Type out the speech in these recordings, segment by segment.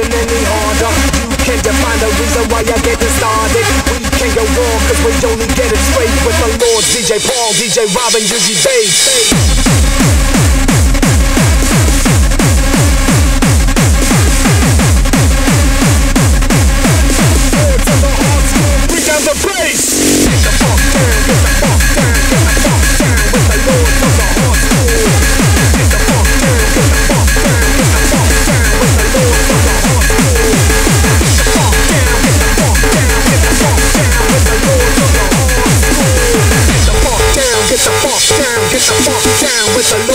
in any order. You can't define the reason why I get it started? We can't go wrong cause we only get it straight With the Lord, DJ Paul, DJ Robin, Uzi Bass. It's a walk down with a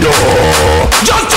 Just